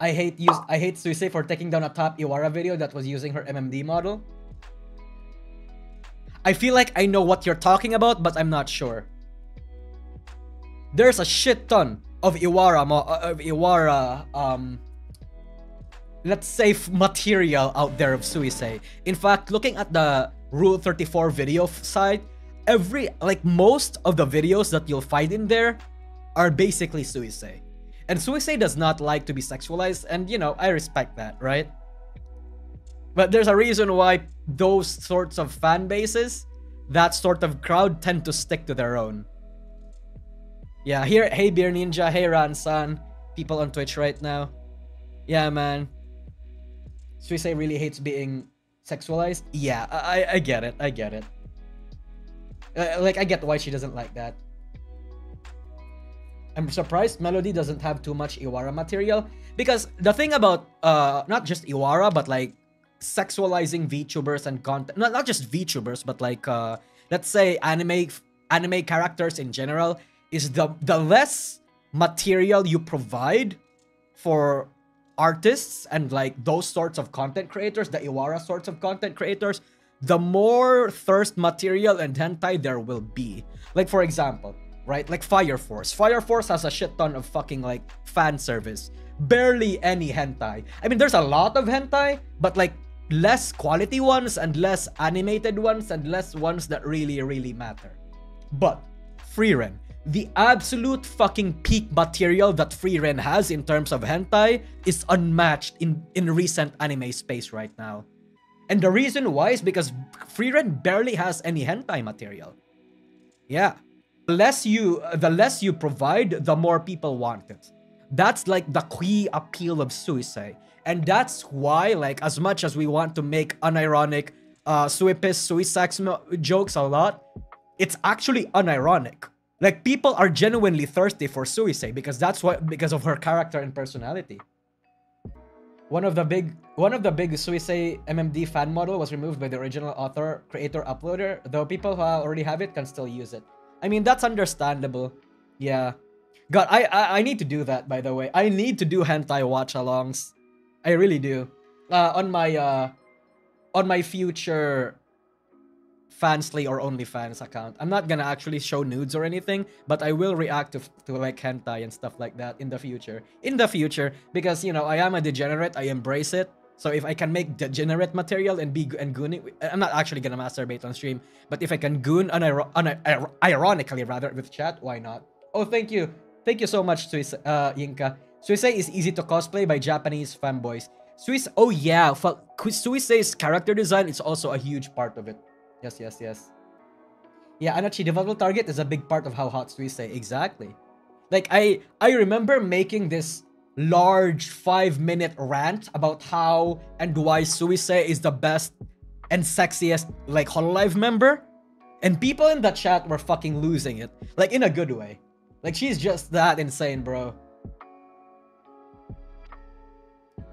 I hate use I hate Suisei for taking down a top Iwara video that was using her MMD model. I feel like I know what you're talking about, but I'm not sure. There's a shit ton of Iwara uh, of Iwara um let's say material out there of Suisei. In fact, looking at the Rule 34 video side, every like most of the videos that you'll find in there are basically Suisei. And Suisei does not like to be sexualized, and you know, I respect that, right? But there's a reason why those sorts of fan bases, that sort of crowd, tend to stick to their own. Yeah, here, hey Beer Ninja, hey Ransan, people on Twitch right now. Yeah, man. Suisei really hates being sexualized. Yeah, I, I get it, I get it. Uh, like, I get why she doesn't like that. I'm surprised Melody doesn't have too much Iwara material because the thing about uh not just Iwara but like sexualizing VTubers and content not, not just VTubers but like uh let's say anime anime characters in general is the the less material you provide for artists and like those sorts of content creators, the Iwara sorts of content creators, the more thirst material and hentai there will be. Like for example, right? Like Fire Force. Fire Force has a shit ton of fucking like fan service. Barely any hentai. I mean, there's a lot of hentai, but like less quality ones and less animated ones and less ones that really, really matter. But Frieren, the absolute fucking peak material that Frieren has in terms of hentai is unmatched in, in recent anime space right now. And the reason why is because Frieren barely has any hentai material. Yeah. Less you the less you provide, the more people want it. That's like the key appeal of Suisei. And that's why, like, as much as we want to make unironic uh Suipis Suisax jokes a lot, it's actually unironic. Like people are genuinely thirsty for Suisei because that's what because of her character and personality. One of the big one of the big Suisei MMD fan model was removed by the original author, creator, uploader, though people who already have it can still use it. I mean that's understandable. Yeah. God, I, I I need to do that by the way. I need to do hentai watch alongs. I really do. Uh on my uh on my future Fansly or OnlyFans account. I'm not gonna actually show nudes or anything, but I will react to, to like hentai and stuff like that in the future. In the future, because you know I am a degenerate, I embrace it. So if I can make degenerate material and be and gooning, I'm not actually gonna masturbate on stream, but if I can goon ironically rather with chat, why not? Oh, thank you, thank you so much, Swiss uh, Yinka. Suisei is easy to cosplay by Japanese fanboys. Swiss, oh yeah, Suisei's character design is also a huge part of it. Yes, yes, yes. Yeah, Anachi developable target is a big part of how hot Suisei. Exactly. Like I I remember making this large five minute rant about how and why Suisei is the best and sexiest like Hololive member. And people in the chat were fucking losing it. Like in a good way. Like she's just that insane, bro.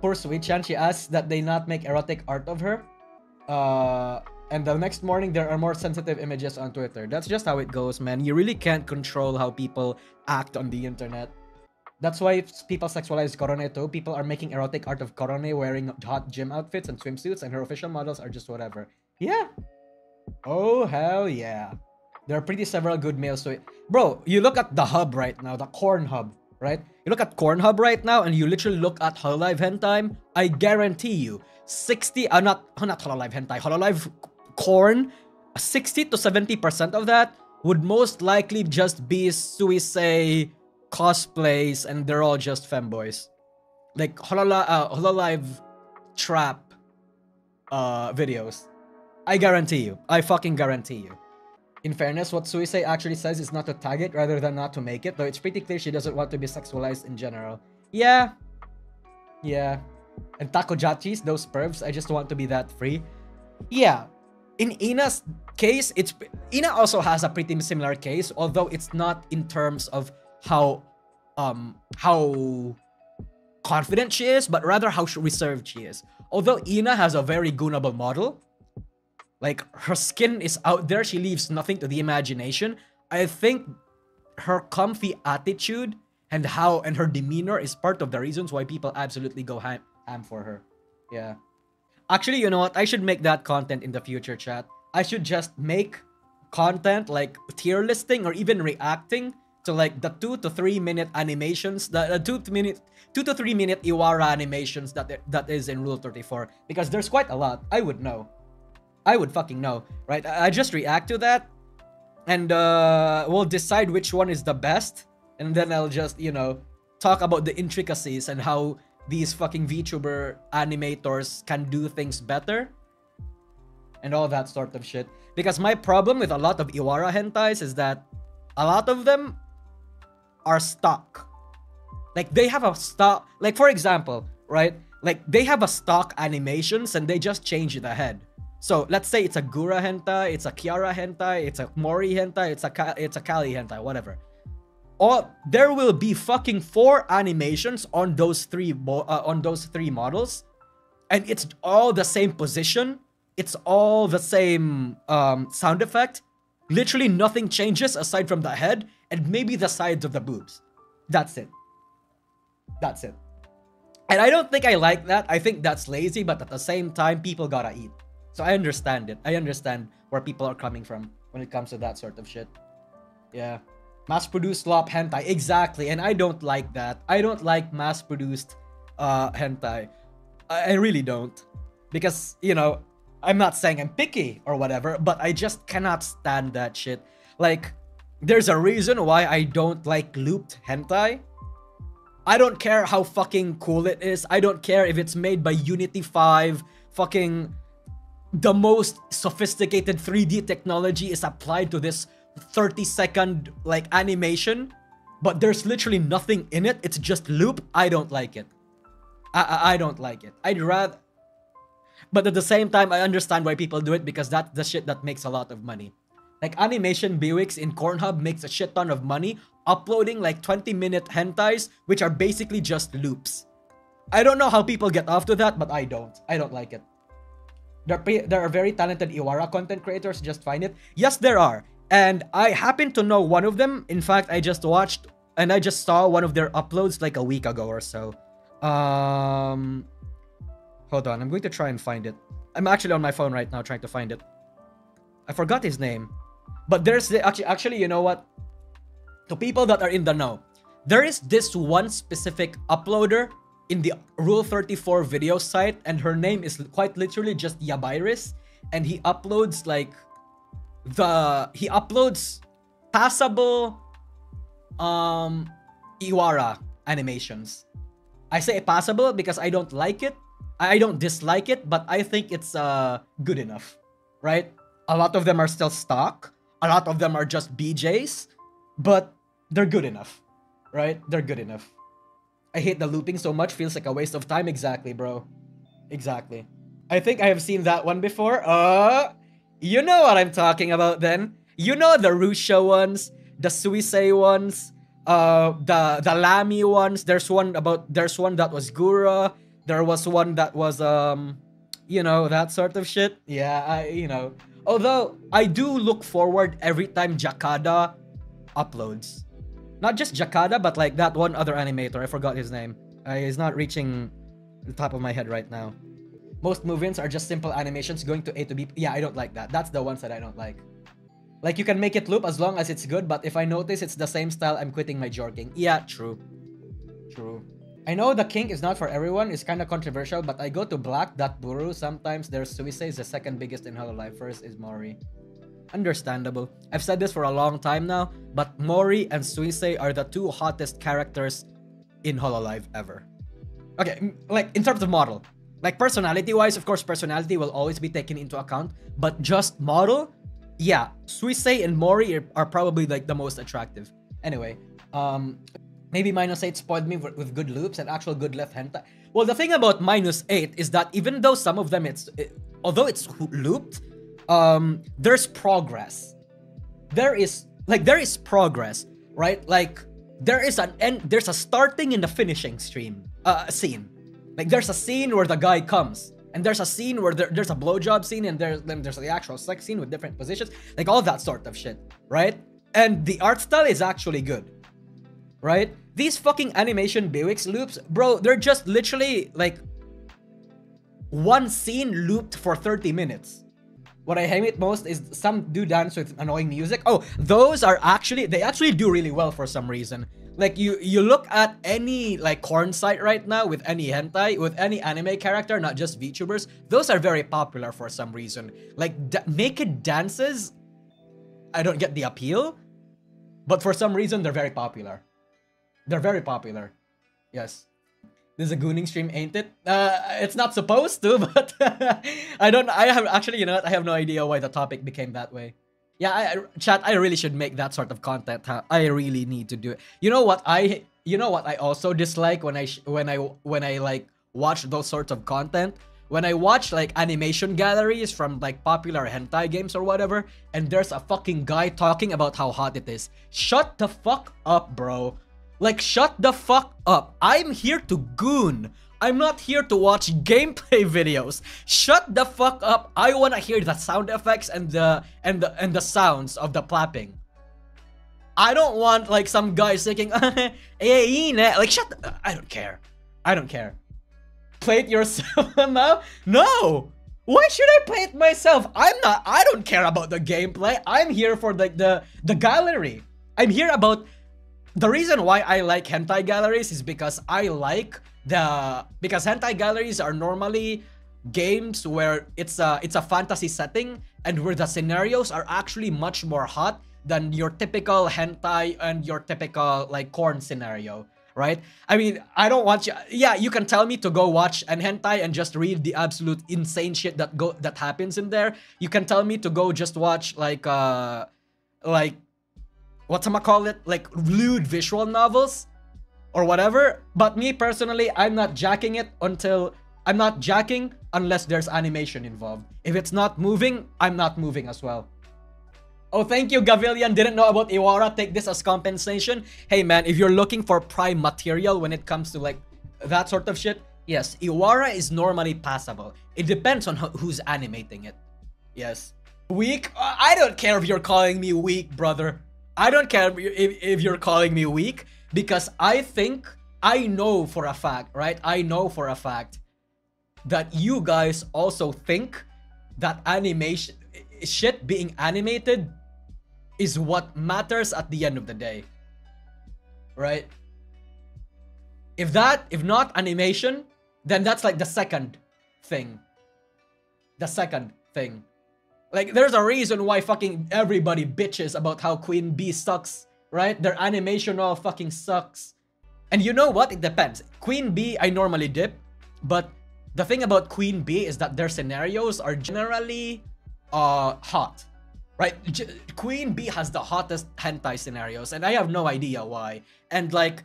Poor Sui-chan, she asks that they not make erotic art of her. Uh and the next morning there are more sensitive images on Twitter. That's just how it goes, man. You really can't control how people act on the internet. That's why people sexualize Korone too. People are making erotic art of Korone wearing hot gym outfits and swimsuits, and her official models are just whatever. Yeah. Oh hell yeah. There are pretty several good males to it. Bro, you look at the hub right now, the corn hub, right? You look at corn hub right now, and you literally look at Hololive Hentai. I guarantee you, 60, uh, not, uh, not Hololive Hentai, Hololive corn, 60 to 70% of that would most likely just be Suisei cosplays and they're all just femboys. Like Holola uh, Hololive trap uh videos. I guarantee you. I fucking guarantee you. In fairness, what Suisei actually says is not to tag it rather than not to make it, though it's pretty clear she doesn't want to be sexualized in general. Yeah. Yeah. And Takodachis, those pervs, I just want to be that free. Yeah, in Ina's case, it's Ina also has a pretty similar case, although it's not in terms of how um how confident she is, but rather how reserved she is. Although Ina has a very goonable model, like her skin is out there, she leaves nothing to the imagination. I think her comfy attitude and how and her demeanor is part of the reasons why people absolutely go ham, ham for her. Yeah. Actually, you know what? I should make that content in the future, chat. I should just make content like tier listing or even reacting to like the two to three minute animations, the, the two to minute, two to three minute Iwara animations that that is in Rule 34 because there's quite a lot. I would know, I would fucking know, right? I, I just react to that, and uh, we'll decide which one is the best, and then I'll just you know talk about the intricacies and how these fucking VTuber animators can do things better and all that sort of shit. Because my problem with a lot of Iwara hentais is that a lot of them are stock. Like they have a stock, like for example, right? Like they have a stock animations and they just change the head. So let's say it's a Gura hentai, it's a Kiara hentai, it's a Mori hentai, it's a Ka it's a Calli hentai, whatever. Or there will be fucking four animations on those three uh, on those three models, and it's all the same position. It's all the same um, sound effect. Literally nothing changes aside from the head and maybe the sides of the boobs. That's it. That's it. And I don't think I like that. I think that's lazy, but at the same time, people gotta eat. So I understand it. I understand where people are coming from when it comes to that sort of shit. Yeah. Mass-produced slop hentai. Exactly. And I don't like that. I don't like mass-produced uh, hentai. I, I really don't. Because, you know, I'm not saying I'm picky or whatever, but I just cannot stand that shit. Like, there's a reason why I don't like looped hentai. I don't care how fucking cool it is. I don't care if it's made by Unity 5, fucking the most sophisticated 3D technology is applied to this 30 second like animation, but there's literally nothing in it. It's just loop. I don't like it. I, I, I don't like it. I'd rather but at the same time, I understand why people do it because that's the shit that makes a lot of money. Like animation Biwix in Cornhub makes a shit ton of money uploading like 20 minute hentais, which are basically just loops. I don't know how people get off to that, but I don't. I don't like it. There, there are very talented Iwara content creators, just find it. Yes, there are. And I happen to know one of them. In fact, I just watched and I just saw one of their uploads like a week ago or so. Um, Hold on, I'm going to try and find it. I'm actually on my phone right now trying to find it. I forgot his name. But there's the actually actually you know what? To people that are in the know, there is this one specific uploader in the Rule 34 video site, and her name is quite literally just Yabiris, and he uploads like the he uploads passable um Iwara animations. I say passable because I don't like it, I don't dislike it, but I think it's uh good enough, right? A lot of them are still stock. A lot of them are just BJs, but they're good enough, right? They're good enough. I hate the looping so much, feels like a waste of time. Exactly, bro. Exactly. I think I have seen that one before. Uh, you know what I'm talking about then. You know the Rushia ones, the Suisei ones, uh, the the Lamy ones. There's one about, there's one that was Gura. There was one that was um you know, that sort of shit. Yeah, I you know. Although I do look forward every time Jakada uploads. Not just Jakada, but like that one other animator. I forgot his name. Uh, he's not reaching the top of my head right now. Most movements are just simple animations going to A to B. Yeah, I don't like that. That's the ones that I don't like. Like you can make it loop as long as it's good, but if I notice it's the same style, I'm quitting my jorking. Yeah, true. True. I know the kink is not for everyone, it's kind of controversial, but I go to black, that buru, sometimes their Suisei is the second biggest in Hololive. first is Mori. Understandable. I've said this for a long time now, but Mori and Suisei are the two hottest characters in Hololive ever. Okay, like in terms of model. Like personality-wise, of course, personality will always be taken into account, but just model, yeah, Suisei and Mori are, are probably like the most attractive. Anyway, um, maybe minus 8 spoiled me with good loops and actual good left hentai. Well, the thing about minus 8 is that even though some of them it's it, although it's looped, um there's progress. There is like there is progress, right? Like there is an end there's a starting and a finishing stream uh scene. Like there's a scene where the guy comes and there's a scene where there, there's a blowjob scene and there's then there's the actual sex scene with different positions, like all that sort of shit, right? And the art style is actually good, right? these fucking animation Biwix loops, bro, they're just literally like one scene looped for 30 minutes. What I hate it most is some do dance with annoying music. Oh, those are actually they actually do really well for some reason. Like you you look at any like corn site right now with any hentai, with any anime character, not just VTubers, those are very popular for some reason. Like naked dances, I don't get the appeal, but for some reason they're very popular. They're very popular. Yes. This is a gooning stream, ain't it? Uh, it's not supposed to, but I don't. I have actually, you know, what? I have no idea why the topic became that way. Yeah, I, chat. I really should make that sort of content. Huh? I really need to do it. You know what? I, you know what? I also dislike when I when I when I like watch those sorts of content. When I watch like animation galleries from like popular hentai games or whatever, and there's a fucking guy talking about how hot it is. Shut the fuck up, bro. Like, shut the fuck up. I'm here to goon. I'm not here to watch gameplay videos. Shut the fuck up. I want to hear the sound effects and the and the and the sounds of the clapping. I don't want like some guy singing like shut the, I don't care. I don't care. Play it yourself now? No. Why should I play it myself? I'm not I don't care about the gameplay. I'm here for like the the gallery. I'm here about the reason why I like hentai galleries is because I like the because hentai galleries are normally games where it's a it's a fantasy setting and where the scenarios are actually much more hot than your typical hentai and your typical like corn scenario right? I mean i don't want you yeah you can tell me to go watch an hentai and just read the absolute insane shit that go that happens in there. You can tell me to go just watch like uh like what's I call it like lewd visual novels or whatever but me personally i'm not jacking it until i'm not jacking unless there's animation involved. If it's not moving i'm not moving as well. Oh thank you gavilian didn't know about iwara. Take this as compensation. Hey man if you're looking for prime material when it comes to like that sort of shit yes iwara is normally passable. It depends on who's animating it. Yes. Weak? I don't care if you're calling me weak brother I don't care if, if you're calling me weak because I think I know for a fact, right? I know for a fact that you guys also think that animation shit being animated is what matters at the end of the day. Right? If that if not animation, then that's like the second thing. The second thing. Like, there's a reason why fucking everybody bitches about how Queen Bee sucks, right? Their animation all fucking sucks. And you know what? It depends. Queen Bee, I normally dip, but the thing about Queen Bee is that their scenarios are generally uh hot, right? Queen Bee has the hottest hentai scenarios, and I have no idea why. And like,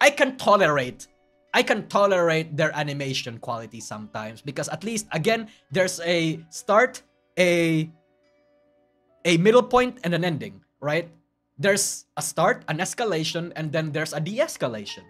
I can tolerate I can tolerate their animation quality sometimes because at least again there's a start, a a middle point and an ending, right? There's a start, an escalation, and then there's a de-escalation.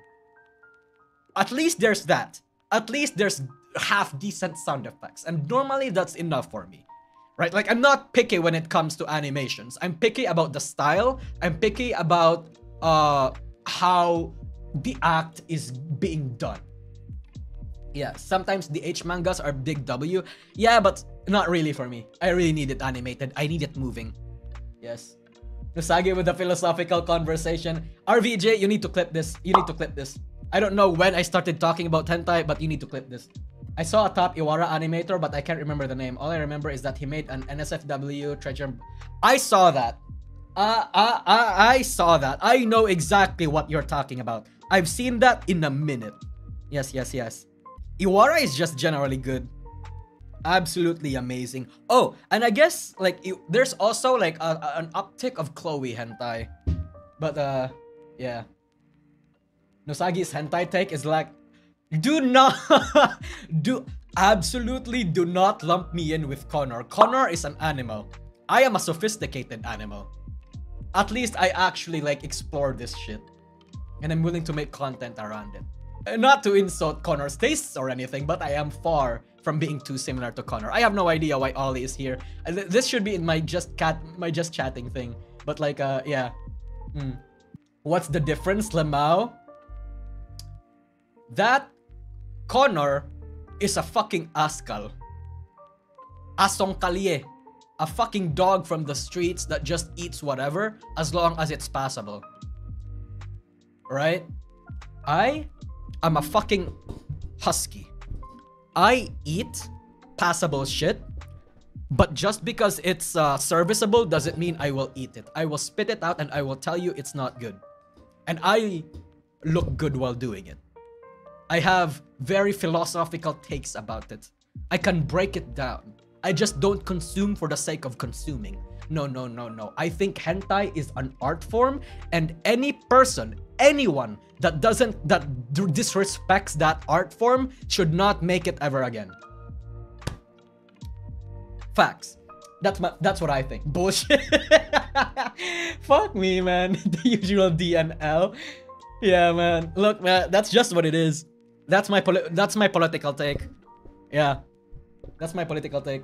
At least there's that. At least there's half decent sound effects. And normally that's enough for me. Right? Like I'm not picky when it comes to animations. I'm picky about the style. I'm picky about uh how the act is being done. Yeah, sometimes the H mangas are big W. Yeah, but not really for me. I really need it animated. I need it moving. Yes. Nousagi with the philosophical conversation. RVJ, you need to clip this. You need to clip this. I don't know when I started talking about hentai, but you need to clip this. I saw a top Iwara animator, but I can't remember the name. All I remember is that he made an NSFW treasure. I saw that. Uh, uh, uh, I saw that. I know exactly what you're talking about. I've seen that in a minute. Yes, yes, yes. Iwara is just generally good. Absolutely amazing. Oh, and I guess like it, there's also like a, a, an uptick of Chloe hentai. But uh yeah. Nousagi's hentai take is like do not do absolutely do not lump me in with Connor. Connor is an animal. I am a sophisticated animal. At least I actually like explore this shit and I'm willing to make content around it. Uh, not to insult Connor's tastes or anything, but I am far from being too similar to Connor. I have no idea why Ollie is here. Uh, this should be in my just cat, my just chatting thing. But like, uh, yeah. Mm. What's the difference, Lemao? That Connor is a fucking askal. Asong kalye. A fucking dog from the streets that just eats whatever as long as it's passable. Right? I am a fucking husky. I eat passable shit, but just because it's uh, serviceable doesn't mean I will eat it. I will spit it out and I will tell you it's not good. And I look good while doing it. I have very philosophical takes about it. I can break it down. I just don't consume for the sake of consuming. No, no, no, no. I think hentai is an art form and any person, anyone that doesn't, that disrespects that art form should not make it ever again. Facts. That's my, that's what I think. Bullshit. Fuck me, man. the usual DNL. Yeah, man. Look, man, that's just what it is. That's my poli- that's my political take. Yeah. That's my political take.